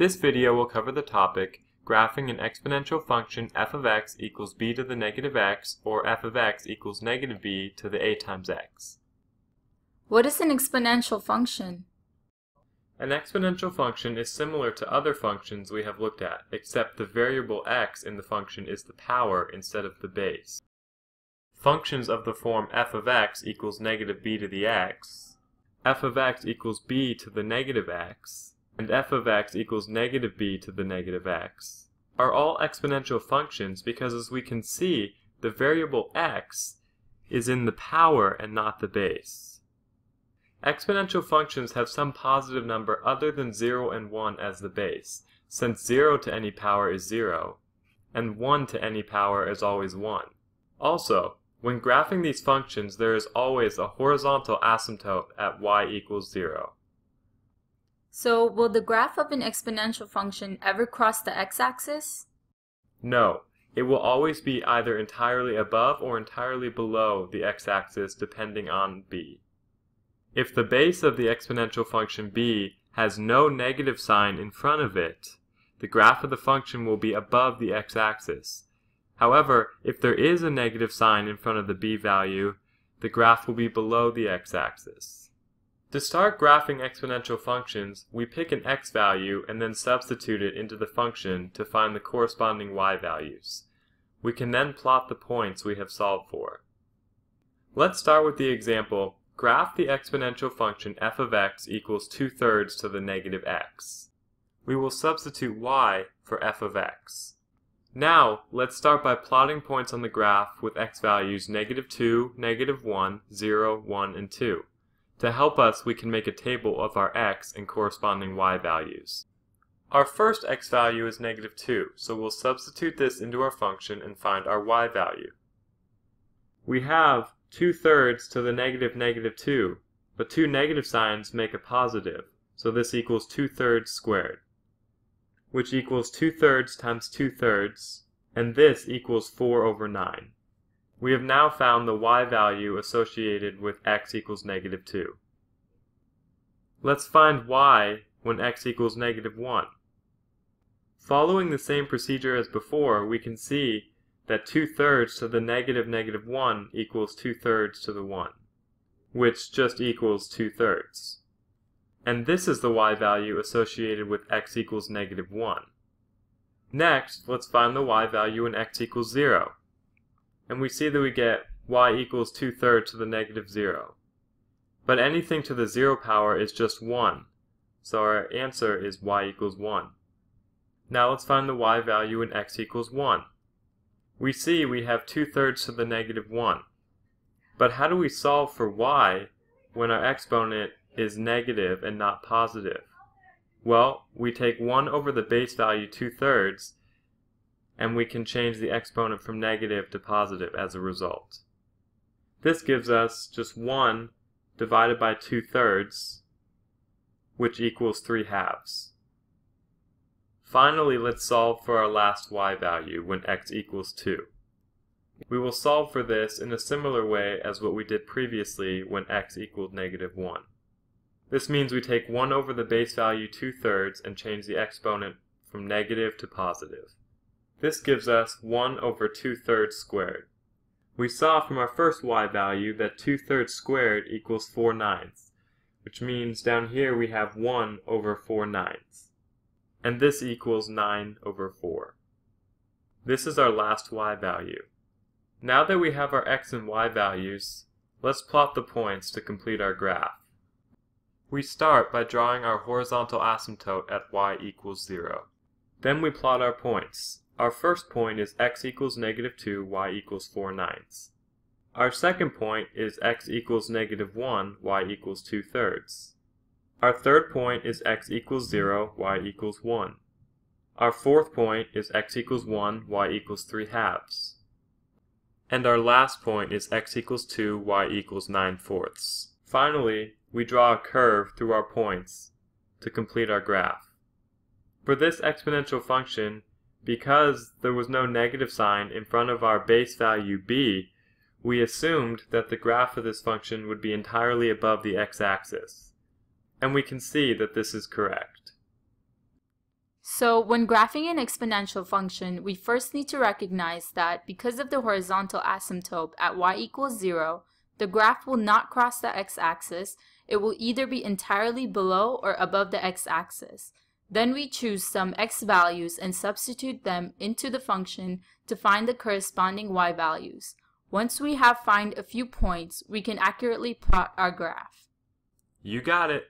This video will cover the topic graphing an exponential function f of x equals b to the negative x or f of x equals negative b to the a times x. What is an exponential function? An exponential function is similar to other functions we have looked at, except the variable x in the function is the power instead of the base. Functions of the form f of x equals negative b to the x, f of x equals b to the negative x, and f of x equals negative b to the negative x are all exponential functions because as we can see, the variable x is in the power and not the base. Exponential functions have some positive number other than 0 and 1 as the base, since 0 to any power is 0, and 1 to any power is always 1. Also, when graphing these functions, there is always a horizontal asymptote at y equals 0. So, will the graph of an exponential function ever cross the x-axis? No, it will always be either entirely above or entirely below the x-axis depending on b. If the base of the exponential function b has no negative sign in front of it, the graph of the function will be above the x-axis. However, if there is a negative sign in front of the b value, the graph will be below the x-axis. To start graphing exponential functions, we pick an x value and then substitute it into the function to find the corresponding y values. We can then plot the points we have solved for. Let's start with the example, graph the exponential function f of x equals 2 thirds to the negative x. We will substitute y for f of x. Now, let's start by plotting points on the graph with x values negative 2, negative 1, 0, 1, and 2. To help us, we can make a table of our x and corresponding y values. Our first x value is negative 2, so we'll substitute this into our function and find our y value. We have 2 thirds to the negative negative 2, but two negative signs make a positive, so this equals 2 thirds squared, which equals 2 thirds times 2 thirds, and this equals 4 over 9. We have now found the y value associated with x equals negative 2. Let's find y when x equals negative 1. Following the same procedure as before, we can see that 2 thirds to the negative negative 1 equals 2 thirds to the 1, which just equals 2 thirds. And this is the y value associated with x equals negative 1. Next, let's find the y value when x equals 0 and we see that we get y equals 2 thirds to the negative 0. But anything to the 0 power is just 1, so our answer is y equals 1. Now let's find the y value when x equals 1. We see we have 2 thirds to the negative 1. But how do we solve for y when our exponent is negative and not positive? Well, we take 1 over the base value 2 thirds and we can change the exponent from negative to positive as a result. This gives us just 1 divided by 2 thirds, which equals 3 halves. Finally, let's solve for our last y value when x equals 2. We will solve for this in a similar way as what we did previously when x equaled negative 1. This means we take 1 over the base value 2 thirds and change the exponent from negative to positive. This gives us 1 over 2 thirds squared. We saw from our first y value that 2 thirds squared equals 4 ninths, which means down here we have 1 over 4 ninths. And this equals 9 over 4. This is our last y value. Now that we have our x and y values, let's plot the points to complete our graph. We start by drawing our horizontal asymptote at y equals 0. Then we plot our points. Our first point is x equals negative 2, y equals 4 ninths. Our second point is x equals negative 1, y equals 2 thirds. Our third point is x equals 0, y equals 1. Our fourth point is x equals 1, y equals 3 halves. And our last point is x equals 2, y equals 9 fourths. Finally, we draw a curve through our points to complete our graph. For this exponential function, because there was no negative sign in front of our base value b, we assumed that the graph of this function would be entirely above the x-axis. And we can see that this is correct. So when graphing an exponential function, we first need to recognize that because of the horizontal asymptote at y equals 0, the graph will not cross the x-axis, it will either be entirely below or above the x-axis. Then we choose some x values and substitute them into the function to find the corresponding y values. Once we have find a few points, we can accurately plot our graph. You got it.